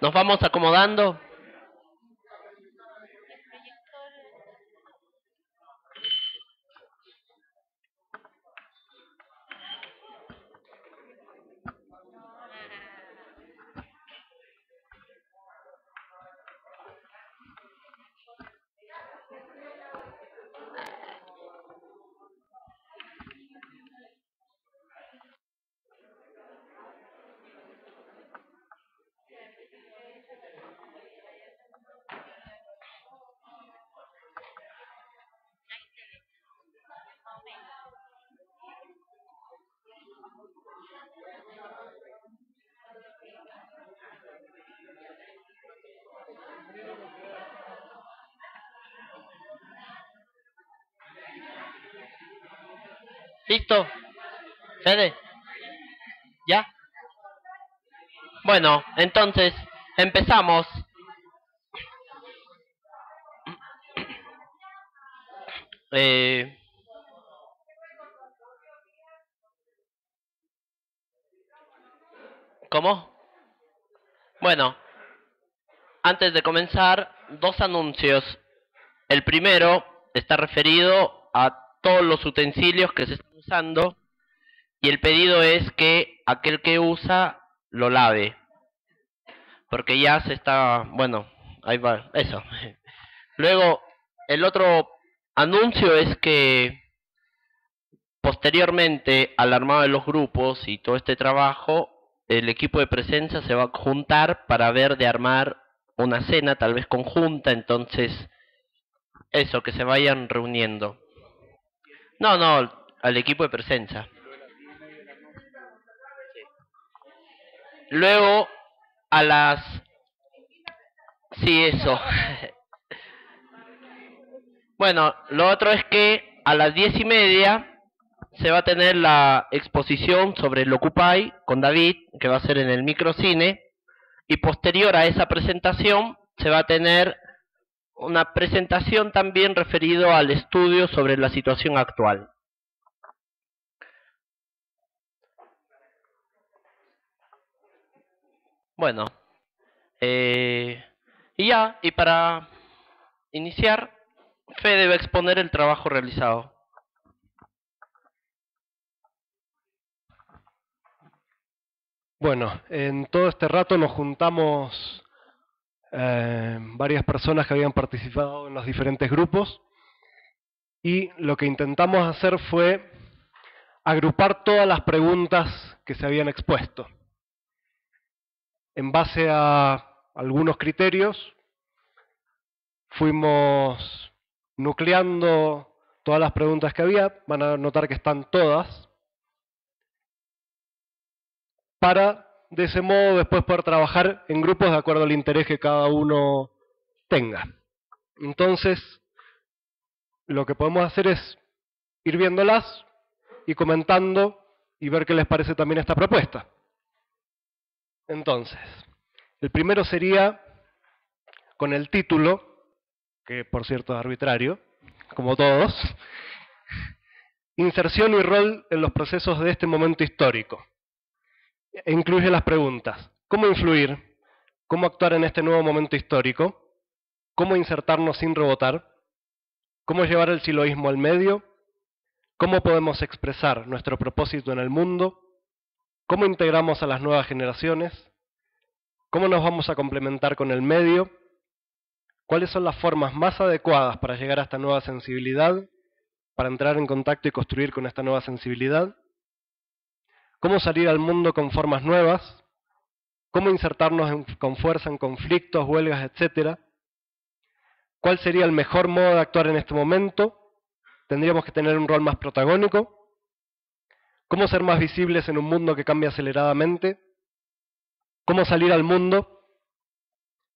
Nos vamos acomodando. ¿Listo? ¿Fede? ¿Ya? Bueno, entonces, empezamos. Eh, ¿Cómo? Bueno, antes de comenzar, dos anuncios. El primero está referido a todos los utensilios que se y el pedido es que aquel que usa lo lave. Porque ya se está, bueno, ahí va, eso. Luego, el otro anuncio es que posteriormente al armado de los grupos y todo este trabajo, el equipo de presencia se va a juntar para ver de armar una cena tal vez conjunta, entonces eso, que se vayan reuniendo. No, no, al equipo de presencia. Luego, a las... Sí, eso. bueno, lo otro es que a las diez y media se va a tener la exposición sobre el Occupy con David, que va a ser en el microcine, y posterior a esa presentación se va a tener una presentación también referido al estudio sobre la situación actual. Bueno, eh, y ya, y para iniciar, Fede va exponer el trabajo realizado. Bueno, en todo este rato nos juntamos eh, varias personas que habían participado en los diferentes grupos y lo que intentamos hacer fue agrupar todas las preguntas que se habían expuesto. En base a algunos criterios, fuimos nucleando todas las preguntas que había, van a notar que están todas, para de ese modo después poder trabajar en grupos de acuerdo al interés que cada uno tenga. Entonces, lo que podemos hacer es ir viéndolas y comentando y ver qué les parece también esta propuesta. Entonces, el primero sería con el título, que por cierto es arbitrario, como todos, inserción y rol en los procesos de este momento histórico e incluye las preguntas. ¿Cómo influir? ¿Cómo actuar en este nuevo momento histórico? ¿Cómo insertarnos sin rebotar? ¿Cómo llevar el siloísmo al medio? ¿Cómo podemos expresar nuestro propósito en el mundo? ¿Cómo integramos a las nuevas generaciones? ¿Cómo nos vamos a complementar con el medio? ¿Cuáles son las formas más adecuadas para llegar a esta nueva sensibilidad? Para entrar en contacto y construir con esta nueva sensibilidad? cómo salir al mundo con formas nuevas, cómo insertarnos con fuerza en conflictos, huelgas, etcétera, cuál sería el mejor modo de actuar en este momento, tendríamos que tener un rol más protagónico, cómo ser más visibles en un mundo que cambia aceleradamente, cómo salir al mundo,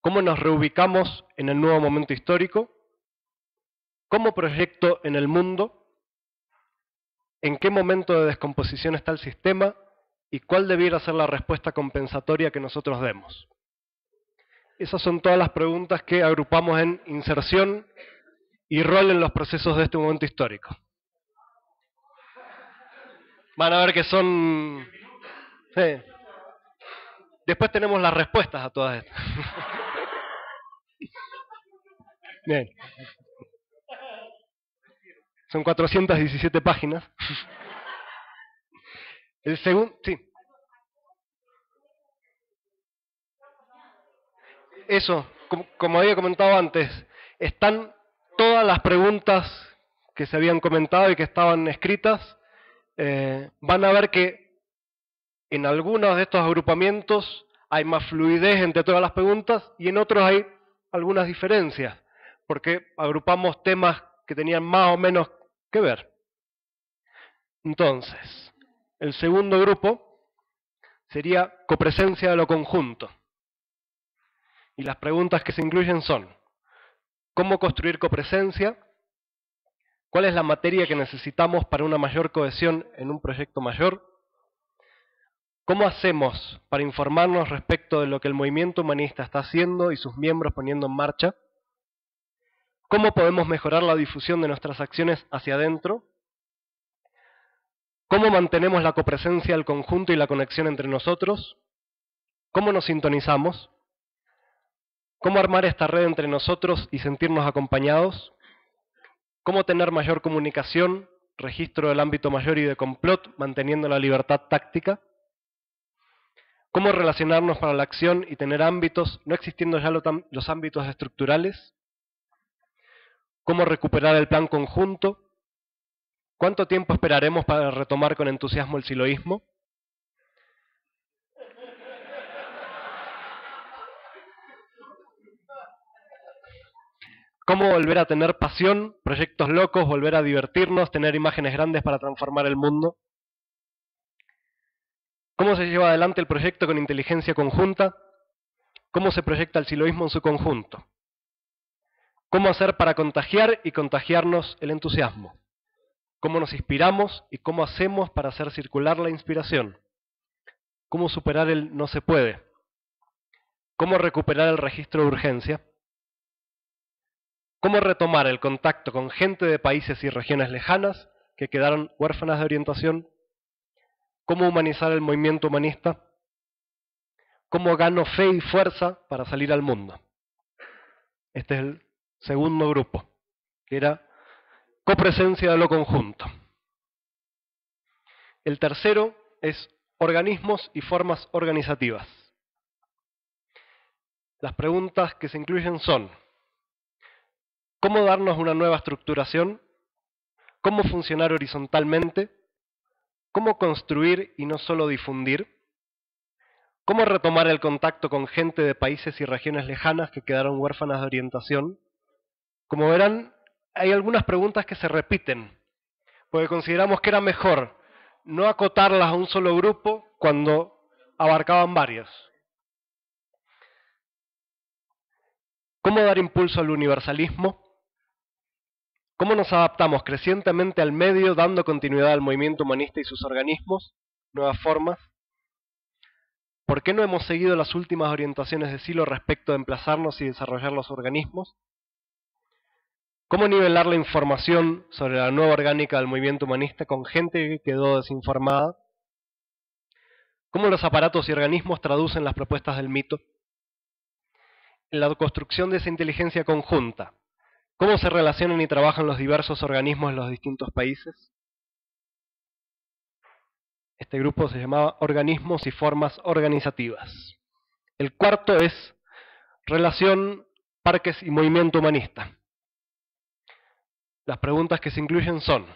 cómo nos reubicamos en el nuevo momento histórico, cómo proyecto en el mundo, en qué momento de descomposición está el sistema y cuál debiera ser la respuesta compensatoria que nosotros demos. Esas son todas las preguntas que agrupamos en inserción y rol en los procesos de este momento histórico. Van a ver que son... Después tenemos las respuestas a todas estas. Bien. Son 417 páginas. El segundo, sí. Eso, como, había comentado antes, están todas las preguntas que se habían comentado y que estaban escritas. Eh, van a ver que en algunos de estos agrupamientos hay más fluidez entre todas las preguntas y en otros hay algunas diferencias, porque agrupamos temas que tenían más o menos que ver. Entonces, el segundo grupo sería copresencia de lo conjunto. Y las preguntas que se incluyen son, ¿cómo construir copresencia? ¿Cuál es la materia que necesitamos para una mayor cohesión en un proyecto mayor? ¿Cómo hacemos para informarnos respecto de lo que el movimiento humanista está haciendo y sus miembros poniendo en marcha? ¿Cómo podemos mejorar la difusión de nuestras acciones hacia adentro? ¿Cómo mantenemos la copresencia del conjunto y la conexión entre nosotros? ¿Cómo nos sintonizamos? ¿Cómo armar esta red entre nosotros y sentirnos acompañados? ¿Cómo tener mayor comunicación, registro del ámbito mayor y de complot, manteniendo la libertad táctica? ¿Cómo relacionarnos para la acción y tener ámbitos, no existiendo ya los ámbitos estructurales? ¿Cómo recuperar el plan conjunto? ¿Cuánto tiempo esperaremos para retomar con entusiasmo el siloísmo? Cómo volver a tener pasión, proyectos locos, volver a divertirnos, tener imágenes grandes para transformar el mundo. ¿Cómo se lleva adelante el proyecto con inteligencia conjunta? ¿Cómo se proyecta el siloísmo en su conjunto? ¿Cómo hacer para contagiar y contagiarnos el entusiasmo? ¿Cómo nos inspiramos y cómo hacemos para hacer circular la inspiración? ¿Cómo superar el no se puede? ¿Cómo recuperar el registro de urgencia? Cómo retomar el contacto con gente de países y regiones lejanas que quedaron huérfanas de orientación, cómo humanizar el movimiento humanista, cómo gano fe y fuerza para salir al mundo. Este es el segundo grupo, que era copresencia de lo conjunto. El tercero es organismos y formas organizativas. Las preguntas que se incluyen son, cómo darnos una nueva estructuración, cómo funcionar horizontalmente, cómo construir y no solo difundir, cómo retomar el contacto con gente de países y regiones lejanas que quedaron huérfanas de orientación. Como verán, hay algunas preguntas que se repiten, porque consideramos que era mejor no acotarlas a un solo grupo cuando abarcaban varios. ¿Cómo dar impulso al universalismo? ¿Cómo nos adaptamos crecientemente al medio dando continuidad al movimiento humanista y sus organismos? Nuevas formas. ¿Por qué no hemos seguido las últimas orientaciones de Silo respecto de emplazarnos y desarrollar los organismos? ¿Cómo nivelar la información sobre la nueva orgánica del movimiento humanista con gente que quedó desinformada? ¿Cómo los aparatos y organismos traducen las propuestas del mito? En la construcción de esa inteligencia conjunta, ¿Cómo se relacionan y trabajan los diversos organismos en los distintos países? Este grupo se llamaba Organismos y Formas Organizativas. El cuarto es Relación, Parques y Movimiento Humanista. Las preguntas que se incluyen son,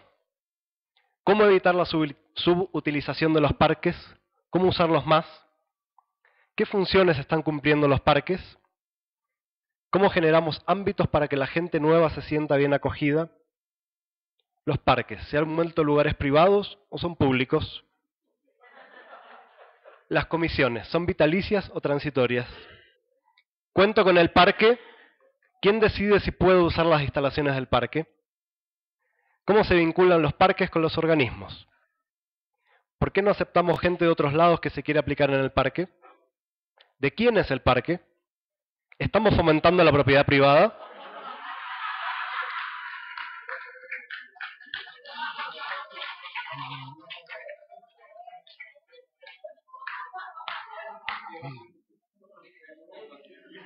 ¿cómo evitar la subutilización de los parques? ¿Cómo usarlos más? ¿Qué funciones están cumpliendo los parques? ¿Cómo generamos ámbitos para que la gente nueva se sienta bien acogida? Los parques, ¿se han vuelto lugares privados o son públicos? Las comisiones, ¿son vitalicias o transitorias? ¿Cuento con el parque? ¿Quién decide si puedo usar las instalaciones del parque? ¿Cómo se vinculan los parques con los organismos? ¿Por qué no aceptamos gente de otros lados que se quiere aplicar en el parque? ¿De quién es el parque? ¿Estamos fomentando la propiedad privada?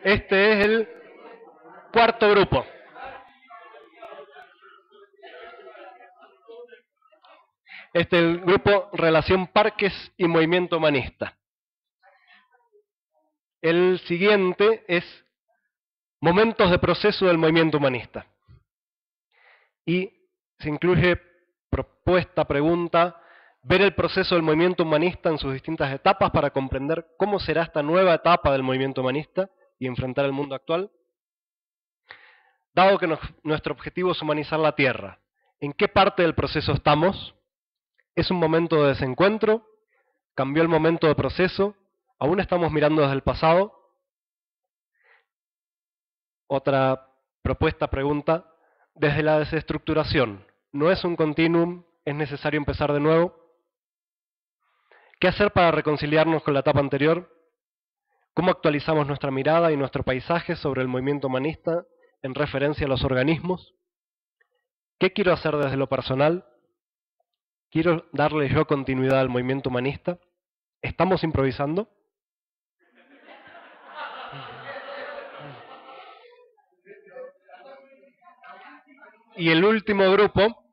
Este es el cuarto grupo. Este es el grupo Relación Parques y Movimiento Humanista. El siguiente es Momentos de proceso del movimiento humanista. Y se incluye propuesta, pregunta, ver el proceso del movimiento humanista en sus distintas etapas para comprender cómo será esta nueva etapa del movimiento humanista y enfrentar el mundo actual. Dado que nuestro objetivo es humanizar la Tierra, ¿en qué parte del proceso estamos? ¿Es un momento de desencuentro? ¿Cambió el momento de proceso? ¿Aún estamos mirando desde el pasado? Otra propuesta, pregunta, desde la desestructuración, ¿no es un continuum? ¿Es necesario empezar de nuevo? ¿Qué hacer para reconciliarnos con la etapa anterior? ¿Cómo actualizamos nuestra mirada y nuestro paisaje sobre el movimiento humanista en referencia a los organismos? ¿Qué quiero hacer desde lo personal? ¿Quiero darle yo continuidad al movimiento humanista? ¿Estamos improvisando? Y el último grupo,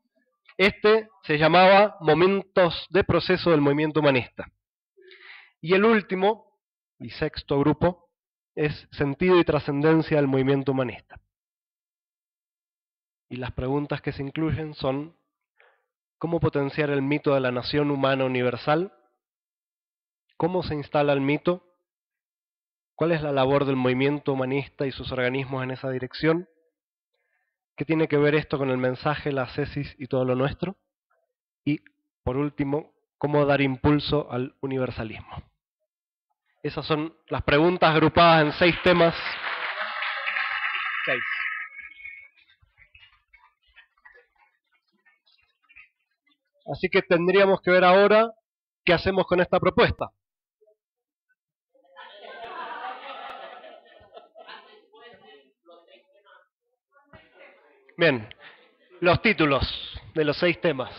este se llamaba Momentos de Proceso del Movimiento Humanista. Y el último, y sexto grupo es sentido y trascendencia del movimiento humanista. Y las preguntas que se incluyen son, ¿cómo potenciar el mito de la nación humana universal? ¿Cómo se instala el mito? ¿Cuál es la labor del movimiento humanista y sus organismos en esa dirección? ¿Qué tiene que ver esto con el mensaje, la cesis y todo lo nuestro? Y, por último, ¿cómo dar impulso al universalismo? Esas son las preguntas agrupadas en seis temas. Seis. Así que tendríamos que ver ahora qué hacemos con esta propuesta. Bien, los títulos de los seis temas.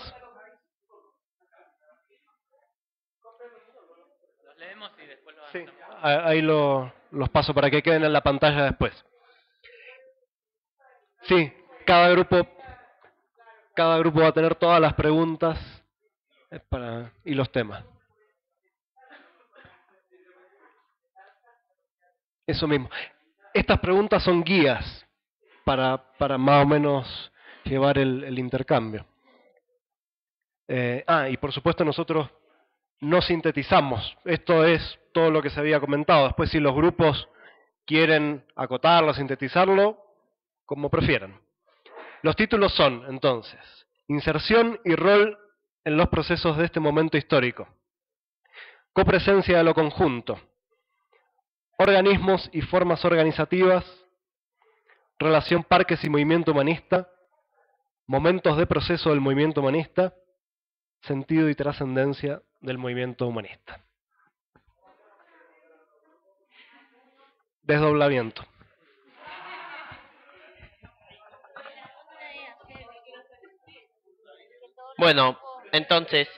Sí, ahí los paso para que queden en la pantalla después. Sí, cada grupo, cada grupo va a tener todas las preguntas para, y los temas. Eso mismo. Estas preguntas son guías para, más o menos llevar el, intercambio. Eh, ah, y por supuesto nosotros no sintetizamos. Esto es todo lo que se había comentado. Después si los grupos quieren acotarlo, sintetizarlo, como prefieran. Los títulos son, entonces, inserción y rol en los procesos de este momento histórico, copresencia de lo conjunto, organismos y formas organizativas, relación parques y movimiento humanista, momentos de proceso del movimiento humanista, sentido y trascendencia del movimiento humanista. Desdoblamiento. Bueno, entonces,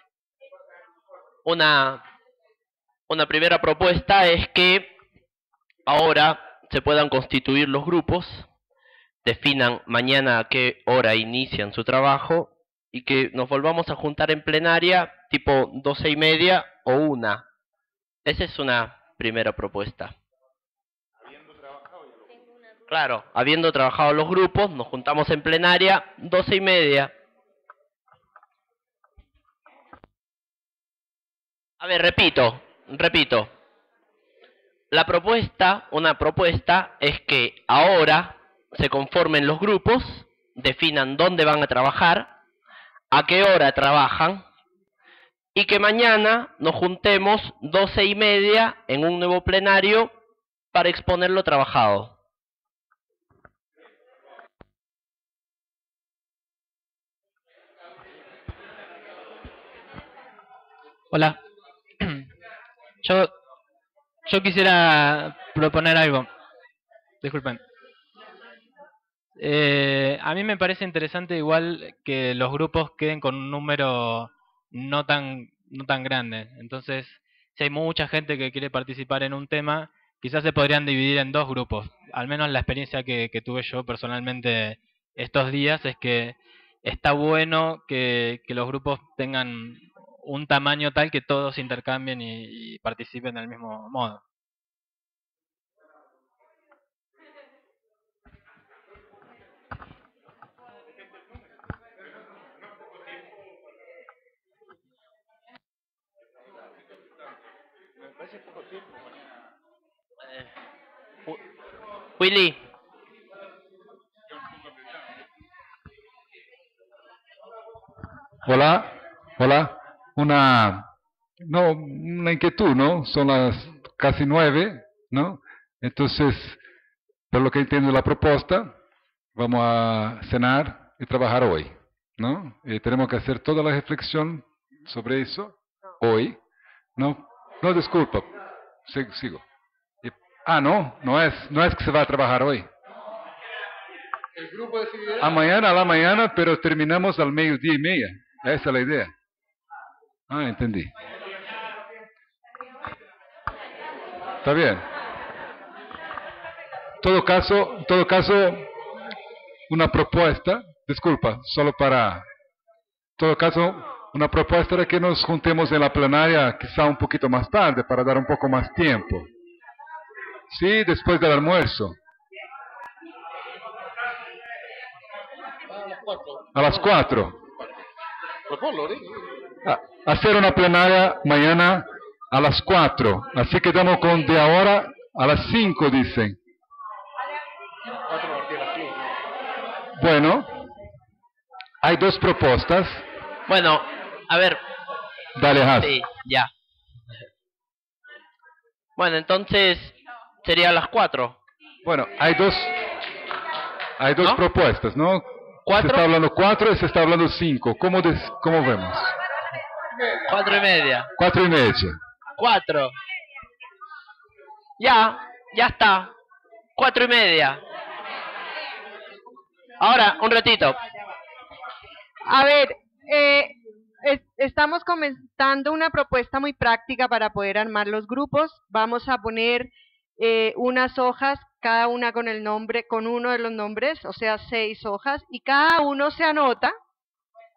una, una primera propuesta es que ahora se puedan constituir los grupos, definan mañana a qué hora inician su trabajo y que nos volvamos a juntar en plenaria tipo doce y media o una. Esa es una primera propuesta. Claro, habiendo trabajado los grupos, nos juntamos en plenaria doce y media. A ver, repito, repito. La propuesta, una propuesta, es que ahora se conformen los grupos, definan dónde van a trabajar, a qué hora trabajan y que mañana nos juntemos doce y media en un nuevo plenario para exponer lo trabajado. Hola. Yo, yo quisiera proponer algo. Disculpen. Eh, a mí me parece interesante igual que los grupos queden con un número no tan, no tan grande. Entonces, si hay mucha gente que quiere participar en un tema, quizás se podrían dividir en dos grupos. Al menos la experiencia que, tuve yo personalmente estos días es que está bueno que, los grupos tengan un tamaño tal que todos intercambien y participen del mismo modo. Willy. Hola, hola. Una, no, una inquietud, ¿no? Son las casi nueve, ¿no? Entonces, por lo que entiendo la propuesta, vamos a cenar y trabajar hoy, ¿no? Y tenemos que hacer toda la reflexión sobre eso hoy, ¿no? No, disculpa, sigo. Ah, no, no es, no es que se va a trabajar hoy. El grupo decidirá. Mañana, a la mañana, pero terminamos al mediodía y media. Esa es la idea. Ah, entendí. Está bien. Todo caso, todo caso, una propuesta, disculpa, solo para, todo caso, una propuesta de que nos juntemos en la plenaria quizá un poquito más tarde para dar un poco más tiempo. Sí, después del almuerzo. A las cuatro. Ah, hacer una plenaria mañana a las cuatro. Así que estamos con de ahora a las cinco, dicen. Bueno, hay dos propuestas. Bueno, a ver. Dale, Has. Sí, ya. Bueno, entonces sería a las cuatro. Bueno, hay dos, hay dos propuestas, ¿no? ¿Cuatro? Se está hablando cuatro y se está hablando cinco. ¿Cómo, cómo vemos? Cuatro y media. Cuatro y media. Cuatro. Ya, ya está. Cuatro y media. Ahora, un ratito. A ver, eh, estamos comentando una propuesta muy práctica para poder armar los grupos. Vamos a poner eh, unas hojas, cada una con el nombre, con uno de los nombres, o sea, seis hojas, y cada uno se anota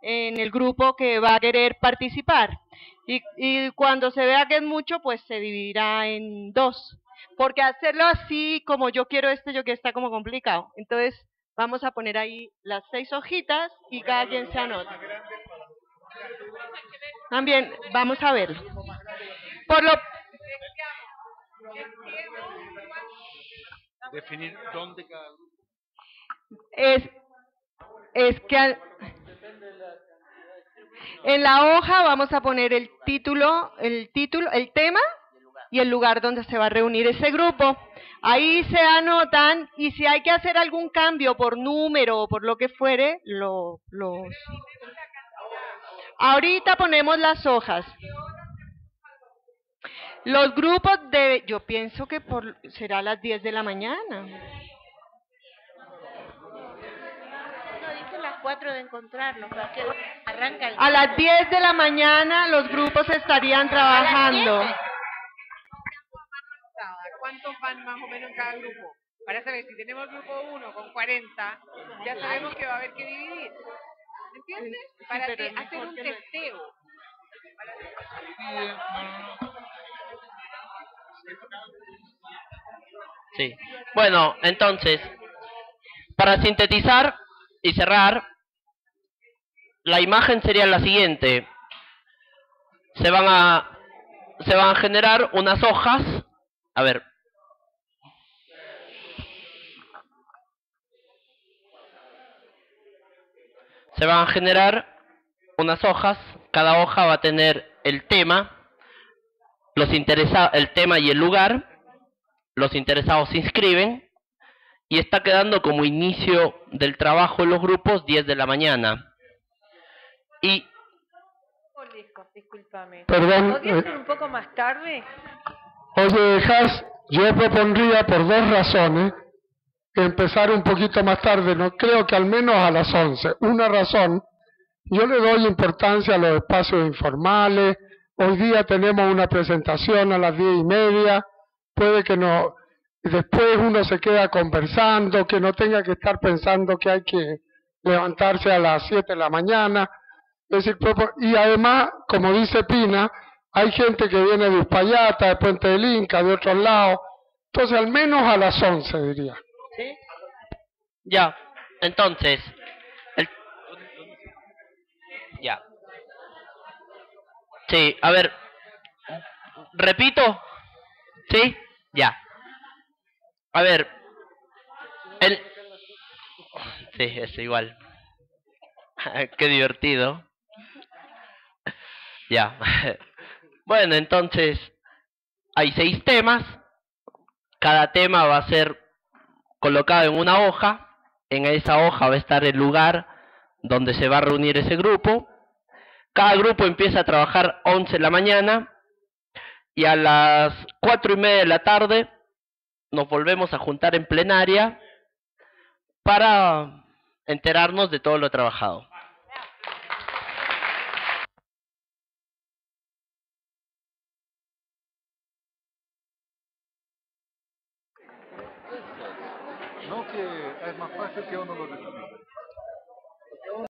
en el grupo que va a querer participar. Y, y cuando se vea que es mucho, pues se dividirá en dos. Porque hacerlo así, como yo quiero este, yo que está como complicado. Entonces, vamos a poner ahí las seis hojitas y cada quien se anota. También, vamos a ver. Por lo... Definir dónde cada Es, es que en la hoja vamos a poner el título, el título, el tema y el lugar donde se va a reunir ese grupo. Ahí se anotan y si hay que hacer algún cambio por número o por lo que fuere, lo, los, Ahorita ponemos las hojas. Los grupos de, yo pienso que por, será a las 10 de la mañana. No, dice las 4 de que arranca A las 10 de la mañana los grupos estarían trabajando. ¿Cuántos van más o menos en cada grupo? Para saber si tenemos grupo 1 con 40, ya sabemos que va a haber que dividir. ¿Entiendes? Para hacer un testeo. Sí. Bueno, entonces, para sintetizar y cerrar, la imagen sería la siguiente. Se van a se van a generar unas hojas. A ver, se van a generar unas hojas, cada hoja va a tener el tema, los interesados, el tema y el lugar, los interesados se inscriben y está quedando como inicio del trabajo en los grupos 10 de la mañana. Y Perdón. ¿Podría ser un poco más tarde? Oye, Has, yo propondría por dos razones empezar un poquito más tarde, no creo que al menos a las 11. Una razón, yo le doy importancia a los espacios informales, hoy día tenemos una presentación a las diez y media, puede que no, después uno se queda conversando, que no tenga que estar pensando que hay que levantarse a las siete de la mañana, es decir, propo- y además, como dice Pina, hay gente que viene de Uspallata, de Puente del Inca, de otros lados, entonces al menos a las once diría. Ya, entonces, el... ya. Sí, a ver, repito, ¿sí? Ya. A ver, el... Sí, es igual. Qué divertido. Ya. Bueno, entonces, hay seis temas. Cada tema va a ser colocado en una hoja. En esa hoja va a estar el lugar donde se va a reunir ese grupo. Cada grupo empieza a trabajar 11 de la mañana y a las cuatro y media de la tarde nos volvemos a juntar en plenaria para enterarnos de todo lo trabajado. No que es más fácil que uno lo descubre.